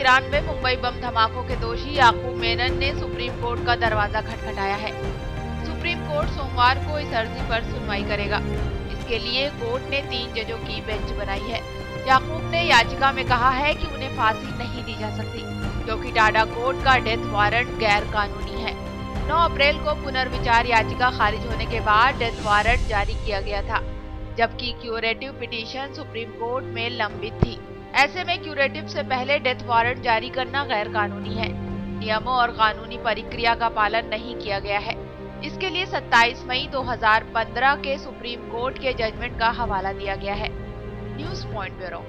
तिरानवे मुंबई बम धमाकों के दोषी याकूब मेनन ने सुप्रीम कोर्ट का दरवाज़ा खटखटाया है। सुप्रीम कोर्ट सोमवार को इस अर्जी पर सुनवाई करेगा। इसके लिए कोर्ट ने तीन जजों की बेंच बनाई है। याकूब ने याचिका में कहा है कि उन्हें फांसी नहीं दी जा सकती, क्योंकि टाडा कोर्ट का डेथ वारंट गैर कानूनी है। 9 अप्रैल को पुनर्विचार याचिका खारिज होने के बाद डेथ वारंट जारी किया गया था। जबकि क्यूरेटिव पिटीशन सुप्रीम कोर्ट में लंबित थी। ऐसे में क्यूरेटिव से पहले डेथ वारंट जारी करना गैर कानूनी है। नियमों और कानूनी प्रक्रिया का पालन नहीं किया गया है। इसके लिए 27 मई 2015 के सुप्रीम कोर्ट के जजमेंट का हवाला दिया गया है। News point bureau.